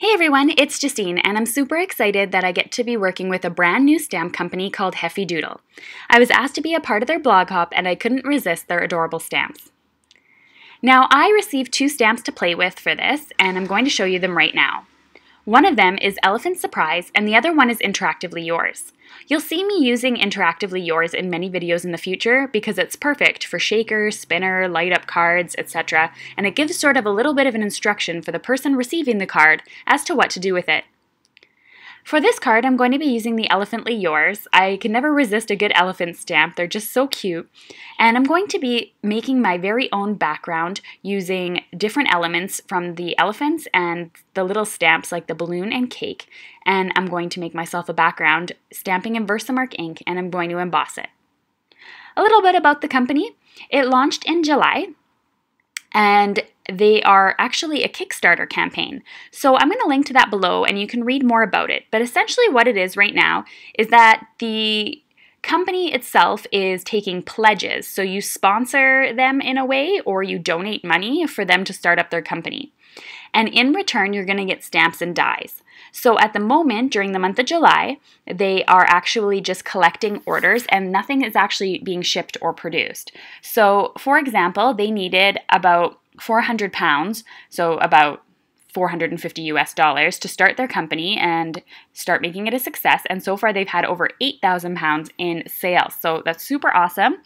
Hey everyone, it's Justine, and I'm super excited that I get to be working with a brand new stamp company called Heffy Doodle. I was asked to be a part of their blog hop, and I couldn't resist their adorable stamps. Now, I received two stamps to play with for this, and I'm going to show you them right now. One of them is Elephant Surprise, and the other one is Interactively Yours. You'll see me using Interactively Yours in many videos in the future because it's perfect for shaker, spinner, light up cards, etc., and it gives sort of a little bit of an instruction for the person receiving the card as to what to do with it. For this card, I'm going to be using the Elephantly Yours. I can never resist a good elephant stamp. They're just so cute. And I'm going to be making my very own background using different elements from the elephants and the little stamps like the balloon and cake. And I'm going to make myself a background stamping in Versamark ink and I'm going to emboss it. A little bit about the company. It launched in July and they are actually a Kickstarter campaign. So I'm going to link to that below and you can read more about it. But essentially, what it is right now is that the company itself is taking pledges. So you sponsor them in a way or you donate money for them to start up their company. And in return, you're going to get stamps and dies. So at the moment, during the month of July, they are actually just collecting orders and nothing is actually being shipped or produced. So, for example, they needed about 400 pounds, so about 450 US dollars to start their company and start making it a success. And so far, they've had over 8,000 pounds in sales. So that's super awesome.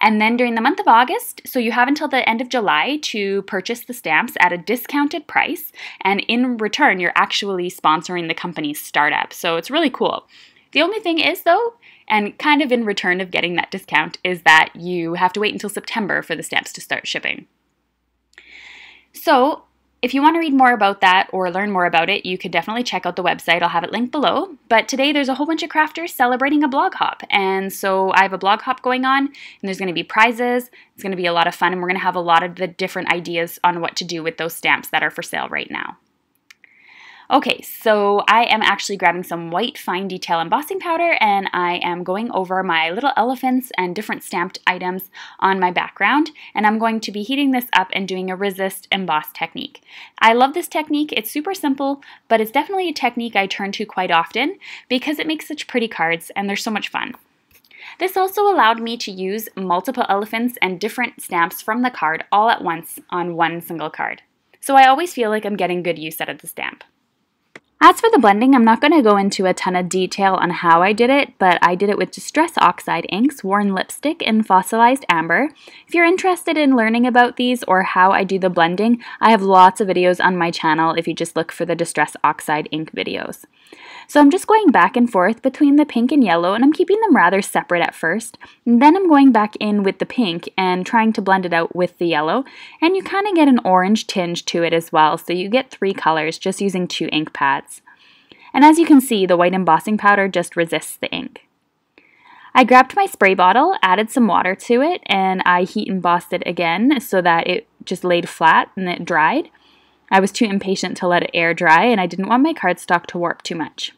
And then during the month of August, so you have until the end of July to purchase the stamps at a discounted price. And in return, you're actually sponsoring the company's startup. So it's really cool. The only thing is, though, and kind of in return of getting that discount, is that you have to wait until September for the stamps to start shipping. So, if you want to read more about that or learn more about it, you could definitely check out the website. I'll have it linked below. But today there's a whole bunch of crafters celebrating a blog hop. And so I have a blog hop going on, and there's going to be prizes. It's going to be a lot of fun, and we're going to have a lot of the different ideas on what to do with those stamps that are for sale right now. Okay, so I am actually grabbing some white fine detail embossing powder and I am going over my little elephants and different stamped items on my background and I'm going to be heating this up and doing a resist emboss technique. I love this technique, it's super simple, but it's definitely a technique I turn to quite often because it makes such pretty cards and they're so much fun. This also allowed me to use multiple elephants and different stamps from the card all at once on one single card. So I always feel like I'm getting good use out of the stamp. As for the blending, I'm not going to go into a ton of detail on how I did it, but I did it with Distress Oxide inks, Worn Lipstick, and Fossilized Amber. If you're interested in learning about these or how I do the blending, I have lots of videos on my channel if you just look for the Distress Oxide ink videos. So I'm just going back and forth between the pink and yellow and I'm keeping them rather separate at first. And then I'm going back in with the pink and trying to blend it out with the yellow. And you kind of get an orange tinge to it as well. So you get three colors just using two ink pads. And as you can see, the white embossing powder just resists the ink. I grabbed my spray bottle, added some water to it, and I heat embossed it again so that it just laid flat and it dried. I was too impatient to let it air dry, and I didn't want my cardstock to warp too much.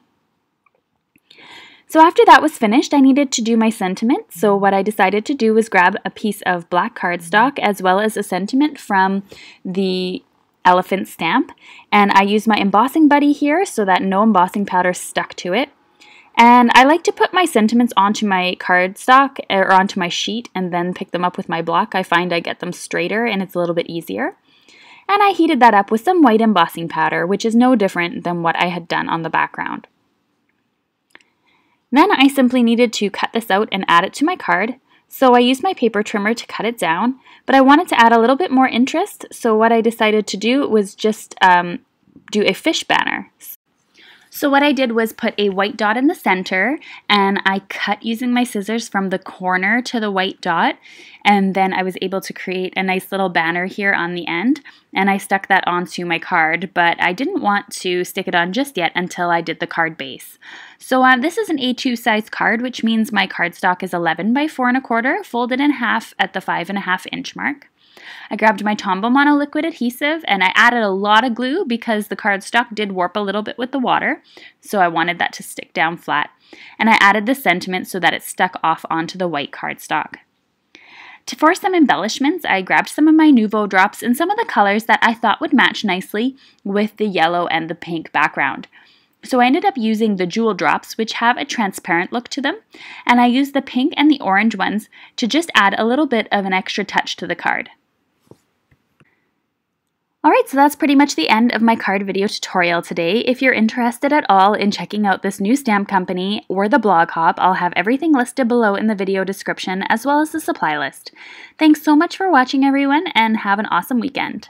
So after that was finished, I needed to do my sentiment. So what I decided to do was grab a piece of black cardstock as well as a sentiment from the elephant stamp. And I used my embossing buddy here so that no embossing powder stuck to it. And I like to put my sentiments onto my cardstock or onto my sheet and then pick them up with my block. I find I get them straighter and it's a little bit easier and I heated that up with some white embossing powder, which is no different than what I had done on the background. Then I simply needed to cut this out and add it to my card, so I used my paper trimmer to cut it down, but I wanted to add a little bit more interest, so what I decided to do was just um, do a fish banner. So what I did was put a white dot in the center and I cut using my scissors from the corner to the white dot and then I was able to create a nice little banner here on the end and I stuck that onto my card but I didn't want to stick it on just yet until I did the card base. So uh, this is an A2 size card which means my cardstock is 11 by 4 and a quarter folded in half at the 5 and a half inch mark. I grabbed my Tombow Mono Liquid adhesive and I added a lot of glue because the cardstock did warp a little bit with the water, so I wanted that to stick down flat. And I added the sentiment so that it stuck off onto the white cardstock. To For some embellishments, I grabbed some of my Nuvo drops in some of the colors that I thought would match nicely with the yellow and the pink background. So I ended up using the jewel drops, which have a transparent look to them, and I used the pink and the orange ones to just add a little bit of an extra touch to the card. Alright, so that's pretty much the end of my card video tutorial today. If you're interested at all in checking out this new stamp company or the blog hop, I'll have everything listed below in the video description as well as the supply list. Thanks so much for watching everyone and have an awesome weekend.